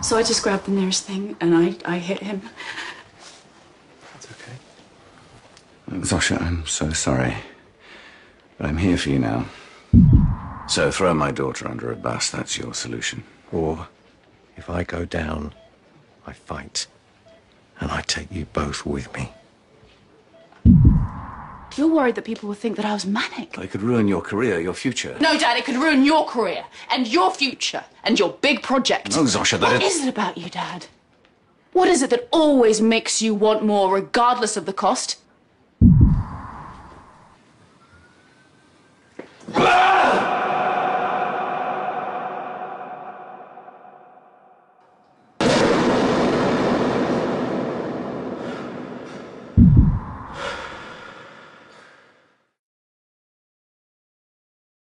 So I just grabbed the nearest thing and I, I hit him. That's okay. Zosia, I'm so sorry. But I'm here for you now. So throw my daughter under a bus, that's your solution. Or if I go down, I fight. And I take you both with me. You're worried that people will think that I was manic. It could ruin your career, your future. No, Dad, it could ruin your career and your future and your big project. No, Zosia, that What is- is it about you, Dad? What is it that always makes you want more, regardless of the cost?